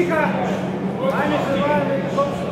Тихо! Память Ивана Ильича.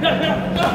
Go, go.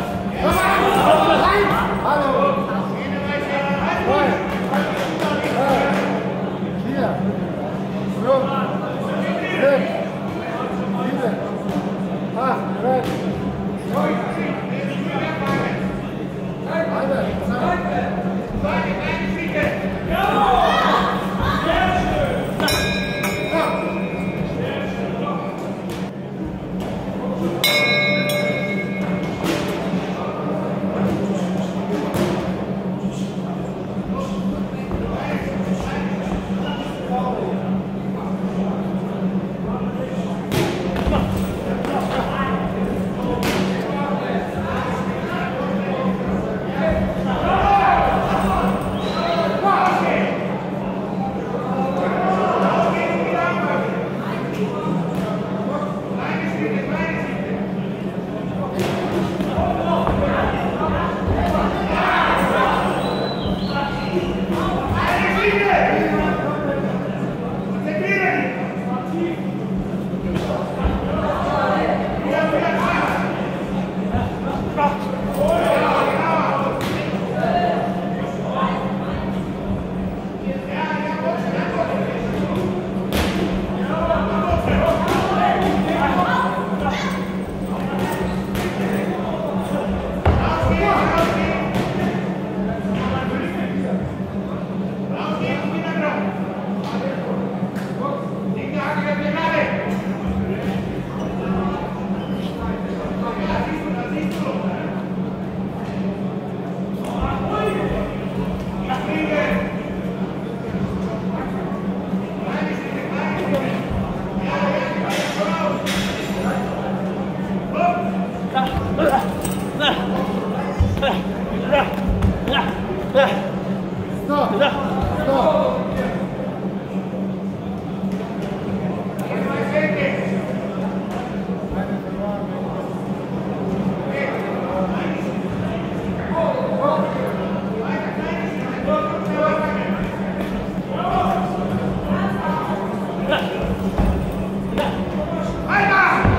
はい、はい